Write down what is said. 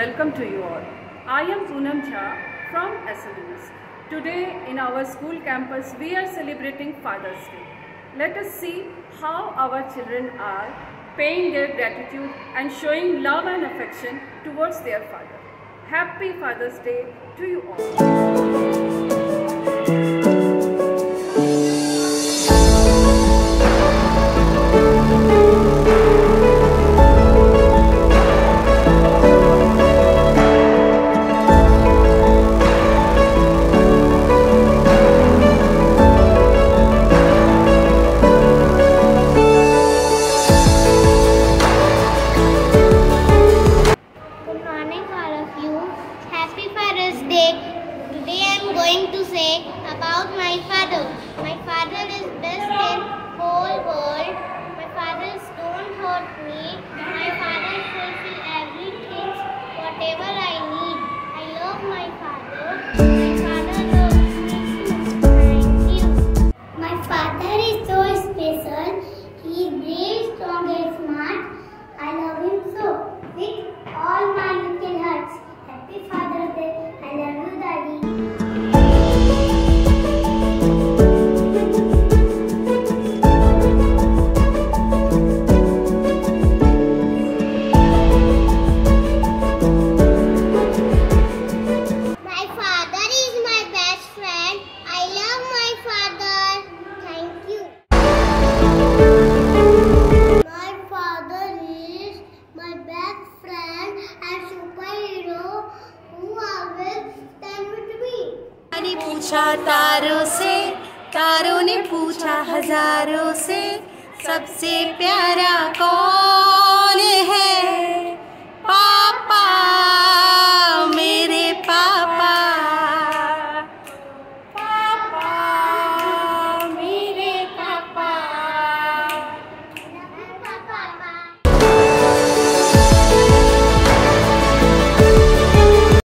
I am Poonam Jha from SMNS. Today in our school campus we are celebrating Father's Day. Let us see how our children are paying their gratitude and showing love and affection towards their father. Happy Father's Day to you all. My father. My father is best in whole world. My father don't hurt me. My father fulfill everything, whatever I need. I love my father. My father पूछा तारों से तारों ने पूछा हज़ारों से सबसे प्यारा कौन?